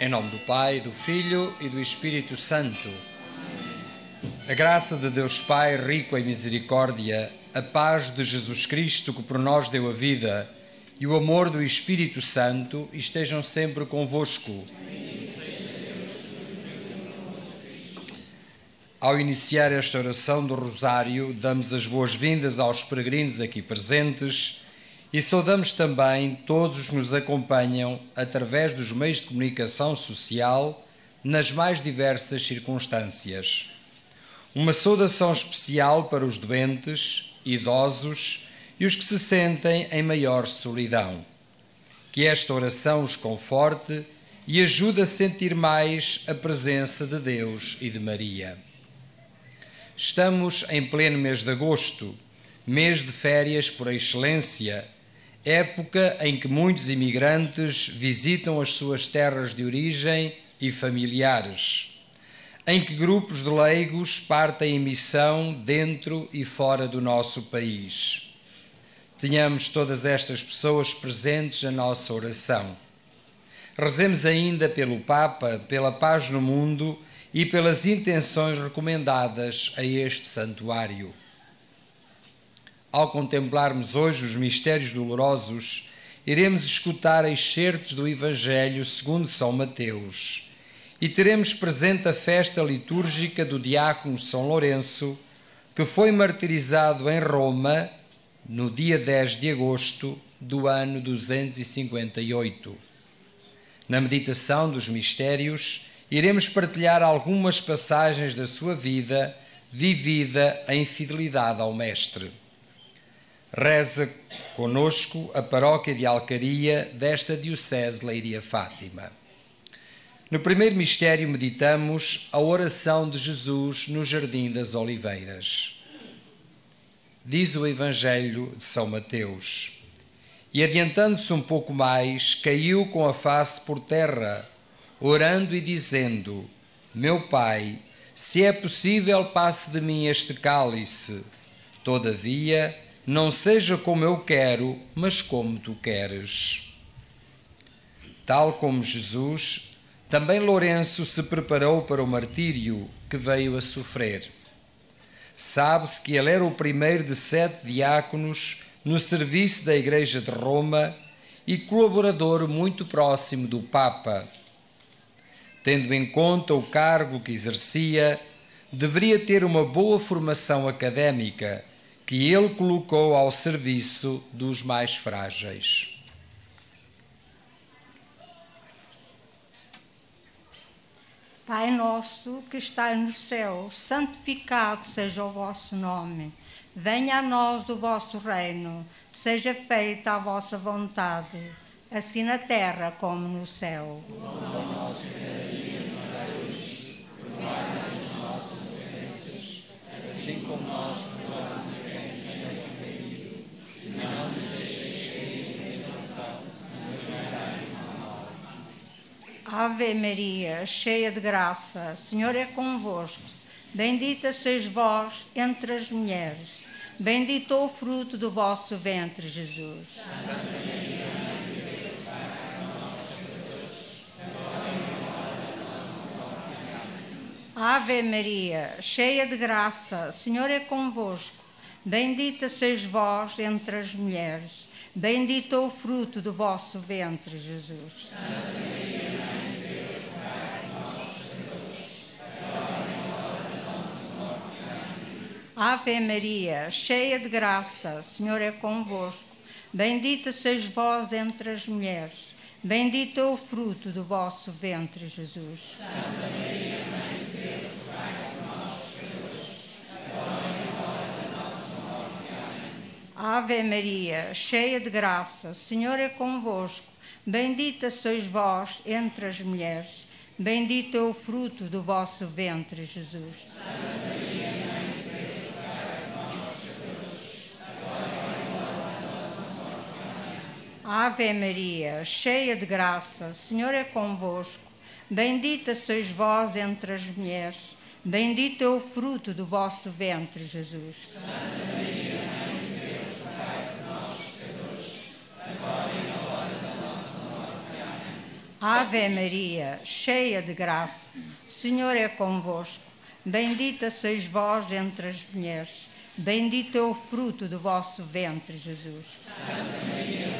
Em nome do Pai, do Filho e do Espírito Santo. A graça de Deus Pai, rico em misericórdia, a paz de Jesus Cristo, que por nós deu a vida, e o amor do Espírito Santo estejam sempre convosco. Ao iniciar esta oração do Rosário, damos as boas-vindas aos peregrinos aqui presentes e saudamos também todos os que nos acompanham através dos meios de comunicação social nas mais diversas circunstâncias. Uma saudação especial para os doentes, idosos e os que se sentem em maior solidão. Que esta oração os conforte e ajude a sentir mais a presença de Deus e de Maria. Estamos em pleno mês de agosto, mês de férias por excelência época em que muitos imigrantes visitam as suas terras de origem e familiares, em que grupos de leigos partem em missão dentro e fora do nosso país. Tenhamos todas estas pessoas presentes na nossa oração. Rezemos ainda pelo Papa, pela paz no mundo e pelas intenções recomendadas a este santuário. Ao contemplarmos hoje os mistérios dolorosos, iremos escutar excertos do Evangelho segundo São Mateus e teremos presente a festa litúrgica do diácono São Lourenço, que foi martirizado em Roma no dia 10 de agosto do ano 258. Na meditação dos mistérios, iremos partilhar algumas passagens da sua vida vivida em fidelidade ao Mestre. Reza conosco a paróquia de Alcaria desta Diocese Leiria Fátima. No primeiro mistério, meditamos a oração de Jesus no Jardim das Oliveiras. Diz o Evangelho de São Mateus. E adiantando-se um pouco mais, caiu com a face por terra, orando e dizendo: Meu Pai, se é possível, passe de mim este cálice. Todavia, não seja como eu quero, mas como tu queres. Tal como Jesus, também Lourenço se preparou para o martírio que veio a sofrer. Sabe-se que ele era o primeiro de sete diáconos no serviço da Igreja de Roma e colaborador muito próximo do Papa. Tendo em conta o cargo que exercia, deveria ter uma boa formação académica que ele colocou ao serviço dos mais frágeis. Pai nosso que está no céu, santificado seja o vosso nome. Venha a nós o vosso reino, seja feita a vossa vontade, assim na terra como no céu. O nosso Ave Maria, cheia de graça, Senhor é convosco. Bendita sois vós entre as mulheres. Bendito o fruto do vosso ventre, Jesus. Santa Maria, Mãe de Deus, Ave Maria, cheia de graça, Senhor é convosco. Bendita sois vós entre as mulheres. Bendito o fruto do vosso ventre, Jesus. Santa Maria, Ave Maria, cheia de graça, Senhor é convosco. Bendita sois vós entre as mulheres. Bendito é o fruto do vosso ventre, Jesus. Santa Maria, Mãe de Deus, Pai de nós, pecadores, agora e na hora da nossa morte. Amém. Ave Maria, cheia de graça, Senhor é convosco. Bendita sois vós entre as mulheres. Bendito é o fruto do vosso ventre, Jesus. Santa Maria, Ave Maria, cheia de graça, Senhor é convosco. Bendita sois vós entre as mulheres. Bendito é o fruto do vosso ventre, Jesus. Santa Maria, Mãe de Deus, nós, agora e na hora da nossa morte. Amém. Ave Maria, cheia de graça, o Senhor é convosco. Bendita sois vós entre as mulheres. Bendito é o fruto do vosso ventre, Jesus. Santa Maria,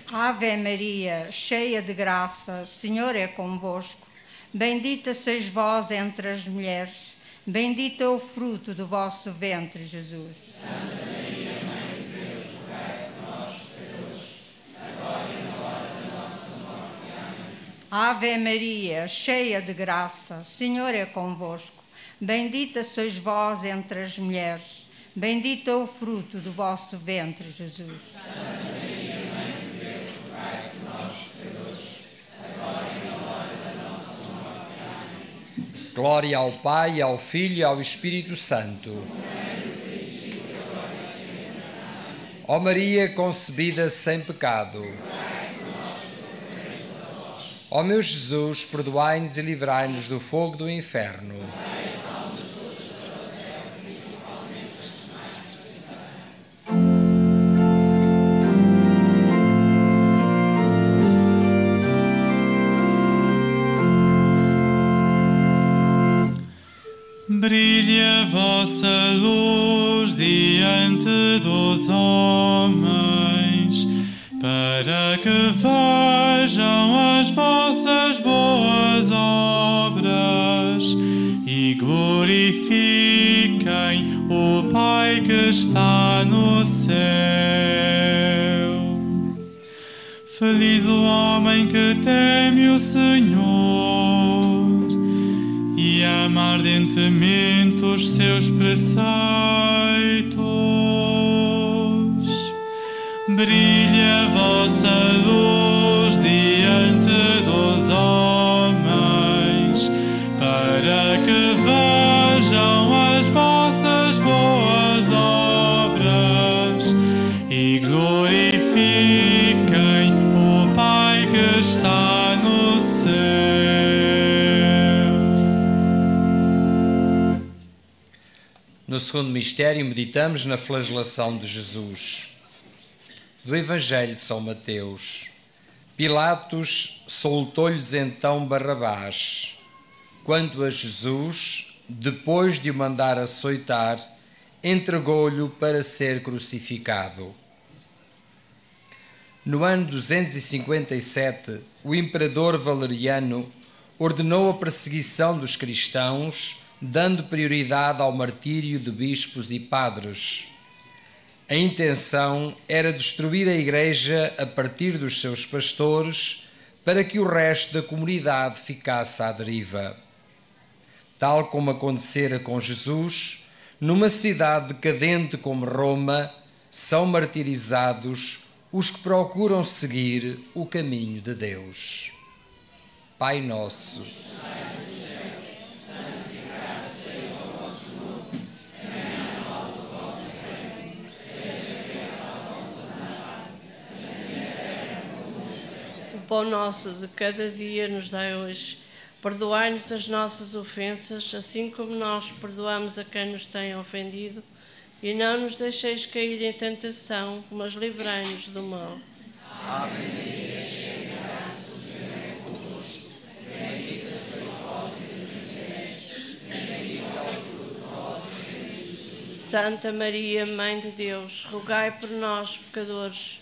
Ave Maria, cheia de graça, o Senhor é convosco. Bendita sois vós entre as mulheres. Bendito é o fruto do vosso ventre, Jesus. Santa Maria, Mãe de Deus, por nós, agora e na hora da nossa morte. Amém. Ave Maria, cheia de graça, o Senhor é convosco. Bendita sois vós entre as mulheres. Bendito é o fruto do vosso ventre, Jesus. Santa Maria, Mãe de Deus, Pai por nós, pecadores, agora e na hora da nossa morte. Amém. Glória ao Pai, ao Filho e ao Espírito Santo. Ó Maria concebida sem pecado. Ó meu Jesus, perdoai-nos e livrai-nos do fogo do inferno. Brilhe a vossa luz diante dos homens, para que vejam as vossas boas obras e glorifiquem o Pai que está no céu. Feliz o homem que teme o Senhor e ama ardentemente os seus preceitos. Brilhe a vossa luz diante dos homens, para que vejam segundo mistério, meditamos na flagelação de Jesus. Do Evangelho de São Mateus. Pilatos soltou-lhes então Barrabás. Quanto a Jesus, depois de o mandar açoitar, entregou-lhe para ser crucificado. No ano 257, o imperador Valeriano ordenou a perseguição dos cristãos, dando prioridade ao martírio de bispos e padres. A intenção era destruir a igreja a partir dos seus pastores, para que o resto da comunidade ficasse à deriva. Tal como acontecera com Jesus, numa cidade decadente como Roma, são martirizados os que procuram seguir o caminho de Deus. Pai nosso, pão nosso de cada dia nos dai hoje. Perdoai-nos as nossas ofensas, assim como nós perdoamos a quem nos tem ofendido. E não nos deixeis cair em tentação, mas livrai-nos do mal. Santa Maria, Mãe de Deus, rogai por nós, pecadores,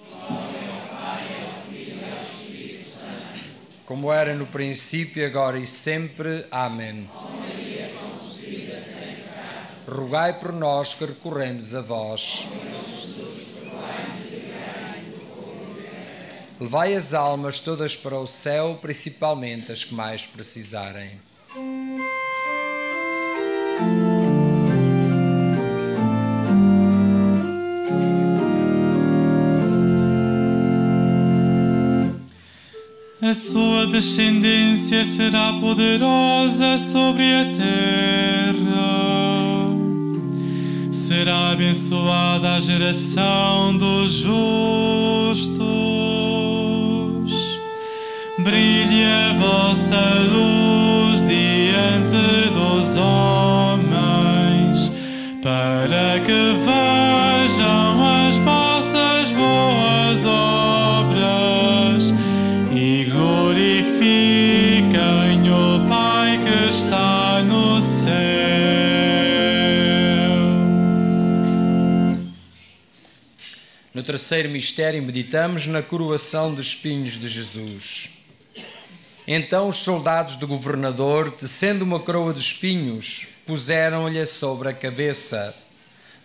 Como era no princípio, agora e sempre. Amém. Rogai por nós que recorremos a vós. Levai as almas todas para o céu, principalmente as que mais precisarem. A sua descendência será poderosa sobre a terra. Será abençoada a geração dos justos. Brilhe a vossa luz diante dos homens, para que vejam as No terceiro mistério, meditamos na coroação de espinhos de Jesus. Então os soldados do governador, tecendo uma coroa de espinhos, puseram-lhe sobre a cabeça,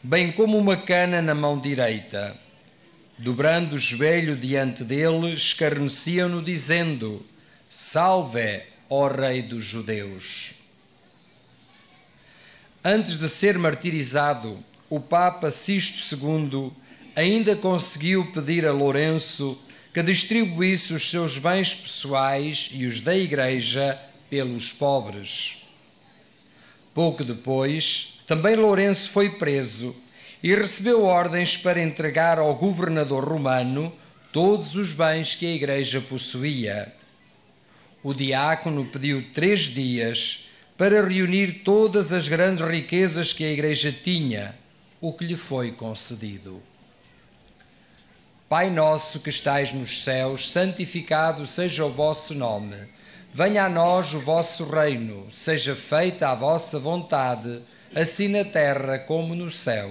bem como uma cana na mão direita. Dobrando o joelho diante dele, escarneciam-no, dizendo: Salve, ó Rei dos Judeus. Antes de ser martirizado, o Papa Sisto II ainda conseguiu pedir a Lourenço que distribuísse os seus bens pessoais e os da Igreja pelos pobres. Pouco depois, também Lourenço foi preso e recebeu ordens para entregar ao governador romano todos os bens que a Igreja possuía. O diácono pediu três dias para reunir todas as grandes riquezas que a Igreja tinha, o que lhe foi concedido. Pai nosso que estais nos céus, santificado seja o vosso nome. Venha a nós o vosso reino, seja feita a vossa vontade, assim na terra como no céu.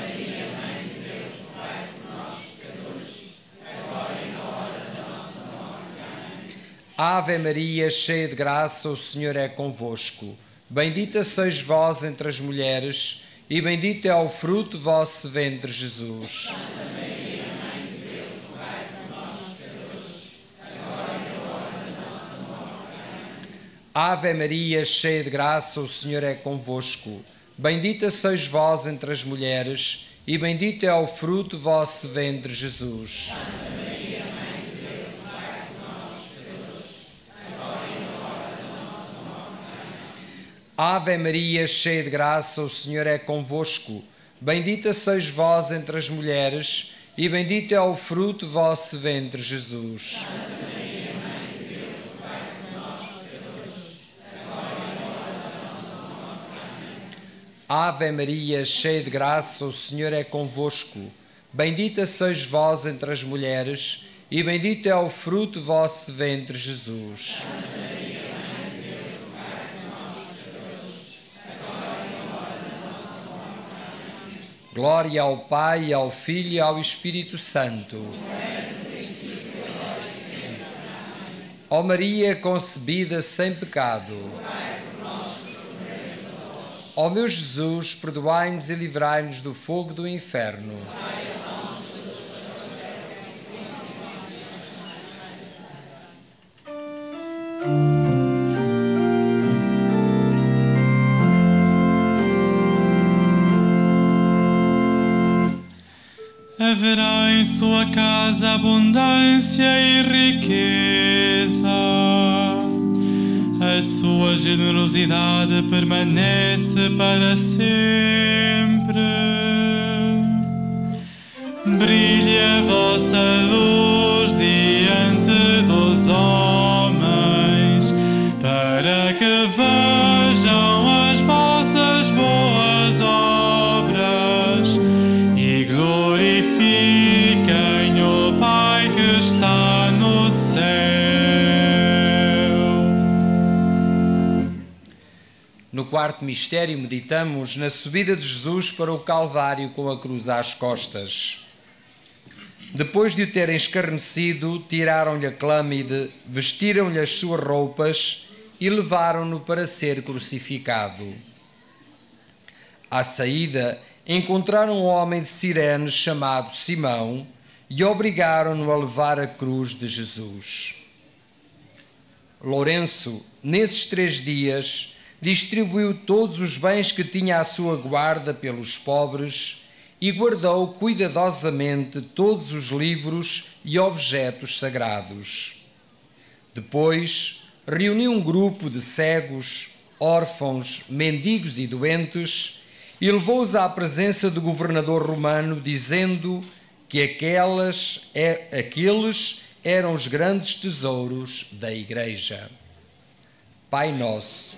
Ave Maria, cheia de graça, o Senhor é convosco. Bendita sois vós entre as mulheres, e bendito é o fruto do vosso ventre, Jesus. Ave Maria, cheia de graça, o Senhor é convosco. Bendita sois vós entre as mulheres, e bendito é o fruto do vosso ventre, Jesus. Ave Maria, cheia de graça, o Senhor é convosco. Bendita sois vós entre as mulheres, e bendito é o fruto do vosso ventre, Jesus. Ave Maria, cheia de graça, o Senhor é convosco. Bendita sois vós entre as mulheres, e bendito é o fruto do vosso ventre, Jesus. Glória ao Pai, ao Filho e ao Espírito Santo. Ó Maria concebida sem pecado. Ó meu Jesus, perdoai-nos e livrai-nos do fogo do inferno. Haverá em sua casa abundância e riqueza. A sua generosidade permanece para sempre. Brilhe a vossa luz diante quarto mistério, meditamos na subida de Jesus para o Calvário com a cruz às costas. Depois de o terem escarnecido, tiraram-lhe a clâmide, vestiram-lhe as suas roupas e levaram-no para ser crucificado. À saída, encontraram um homem de Cirene chamado Simão e obrigaram-no a levar a cruz de Jesus. Lourenço, nesses três dias, distribuiu todos os bens que tinha à sua guarda pelos pobres e guardou cuidadosamente todos os livros e objetos sagrados. Depois, reuniu um grupo de cegos, órfãos, mendigos e doentes e levou-os à presença do governador romano, dizendo que aquelas, é, aqueles eram os grandes tesouros da Igreja. Pai Nosso,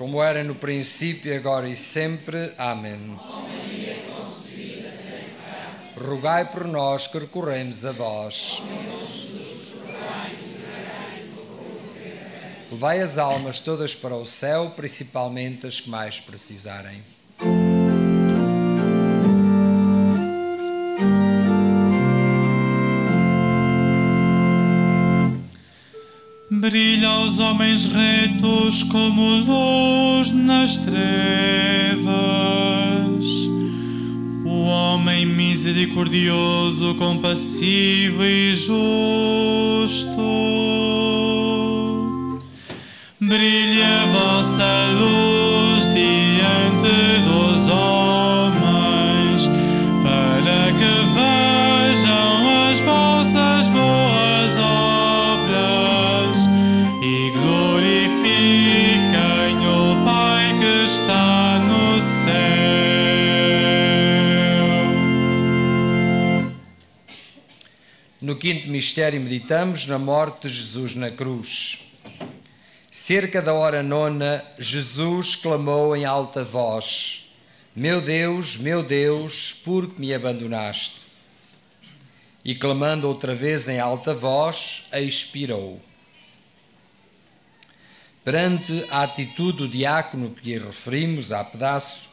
Como era no princípio, agora e sempre. Amém. Rogai por nós que recorremos a vós. Levai as almas todas para o céu, principalmente as que mais precisarem. Brilha aos homens retos como luz nas trevas. O homem misericordioso, compassivo e justo. Brilha vossa luz quinto mistério meditamos na morte de Jesus na cruz. Cerca da hora nona, Jesus clamou em alta voz: Meu Deus, meu Deus, por que me abandonaste? E clamando outra vez em alta voz, expirou. Perante a atitude do diácono que lhe referimos há pedaço,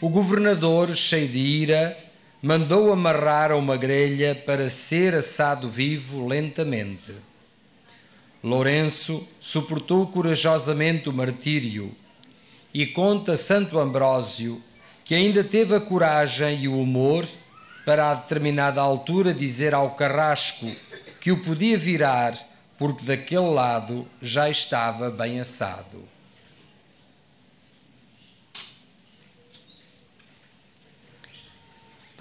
o governador, cheio de ira, mandou amarrar a uma grelha para ser assado vivo lentamente. Lourenço suportou corajosamente o martírio e conta Santo Ambrósio que ainda teve a coragem e o humor para a determinada altura dizer ao carrasco que o podia virar porque daquele lado já estava bem assado.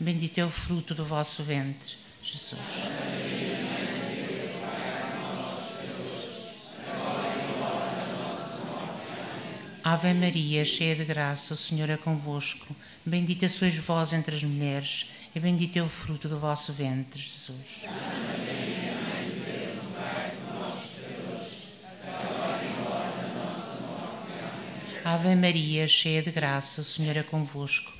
bendito é o fruto do vosso ventre, Jesus. Ave Maria, cheia de graça, o Senhor é convosco. Bendita sois vós entre as mulheres, e bendito é o fruto do vosso ventre, Jesus. Ave Maria, cheia de graça, o Senhor é convosco.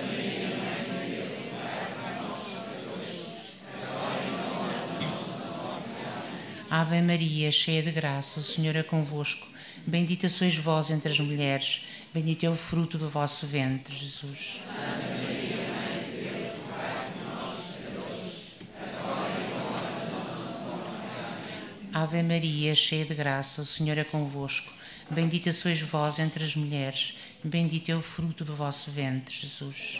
Ave Maria, cheia de graça, o Senhor é convosco. Bendita sois vós entre as mulheres, bendito é o fruto do vosso ventre, Jesus. Ave Maria, cheia de graça, o Senhor é convosco. Bendita sois vós entre as mulheres, bendito é o fruto do vosso ventre, Jesus.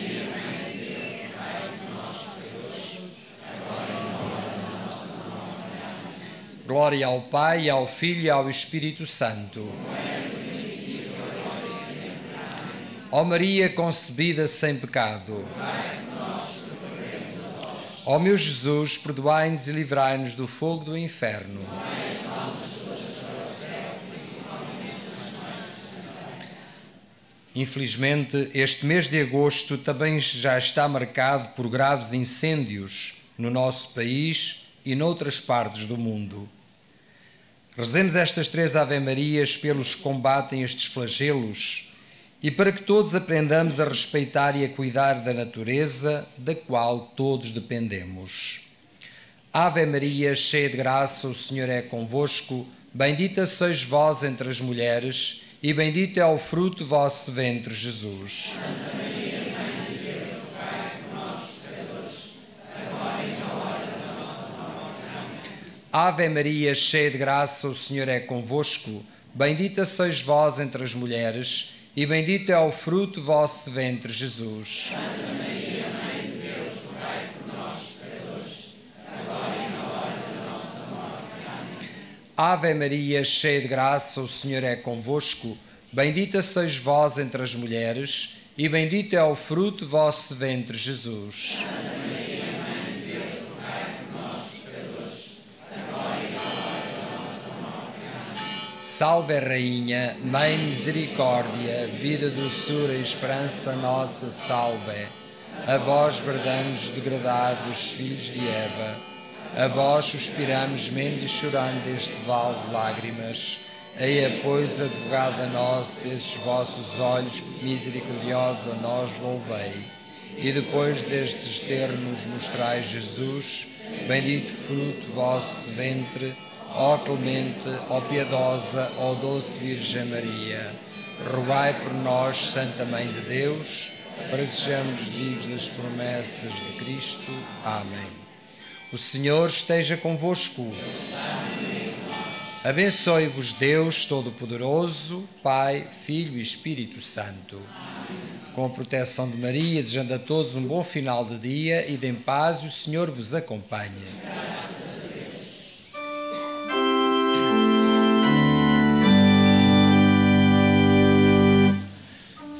Glória ao Pai, ao Filho e ao Espírito Santo. Ó Maria concebida sem pecado. Ó meu Jesus, perdoai-nos e livrai-nos do fogo do inferno. Infelizmente, este mês de agosto também já está marcado por graves incêndios no nosso país e noutras partes do mundo. Rezemos estas três Ave-Marias pelos que combatem estes flagelos e para que todos aprendamos a respeitar e a cuidar da natureza da qual todos dependemos. Ave Maria, cheia de graça, o Senhor é convosco. Bendita sois vós entre as mulheres, e bendito é o fruto do vosso ventre, Jesus. Ave Maria, cheia de graça, o Senhor é convosco. Bendita sois vós entre as mulheres, e bendito é o fruto do vosso ventre, Jesus. Ave Maria, cheia de graça, o Senhor é convosco. Bendita sois vós entre as mulheres, e bendito é o fruto do vosso ventre, Jesus. Salve Rainha, Mãe Misericórdia, vida, doçura e esperança nossa, salve. A vós bradamos degradados, filhos de Eva. A vós suspiramos, mendes chorando este vale de lágrimas. Eia, pois, advogada nossa, esses vossos olhos misericordiosa nós volvei. E depois destes ter-nos mostrais Jesus, bendito fruto vosso ventre, ó clemente, ó piedosa, ó doce Virgem Maria. Rogai por nós, Santa Mãe de Deus, para que sejamos dignos das promessas de Cristo. Amém. O Senhor esteja convosco. Abençoe-vos Deus Todo-Poderoso, Pai, Filho e Espírito Santo. Com a proteção de Maria, desejando a todos um bom final de dia e de em paz, o Senhor vos acompanhe.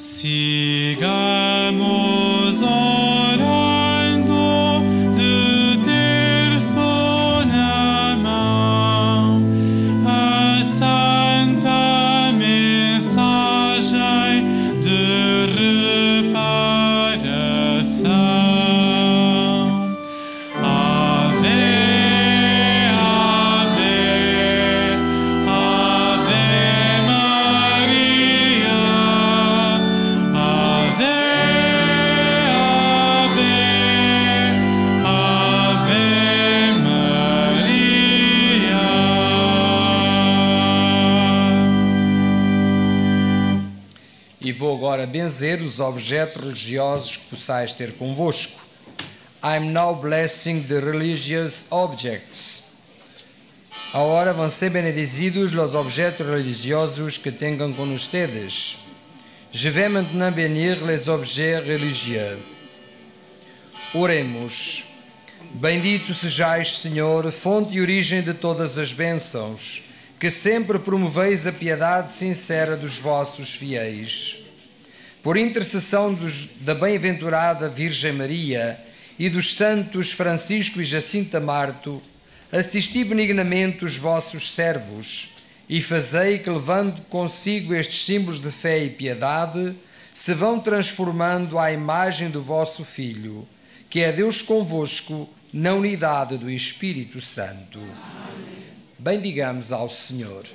Sigamos orando benzer os objetos religiosos que possais ter convosco. I'm now blessing the religious objects. Agora vão ser benedicidos os objetos religiosos que tenham com ustedes. Je vais maintenant bénir les objets religieux. Oremos. Bendito sejais, Senhor, fonte e origem de todas as bênçãos, que sempre promoveis a piedade sincera dos vossos fiéis. Por intercessão dos, da bem-aventurada Virgem Maria e dos santos Francisco e Jacinta Marto, assisti benignamente os vossos servos e fazei que, levando consigo estes símbolos de fé e piedade, se vão transformando à imagem do vosso Filho, que é Deus convosco na unidade do Espírito Santo. Bendigamos ao Senhor.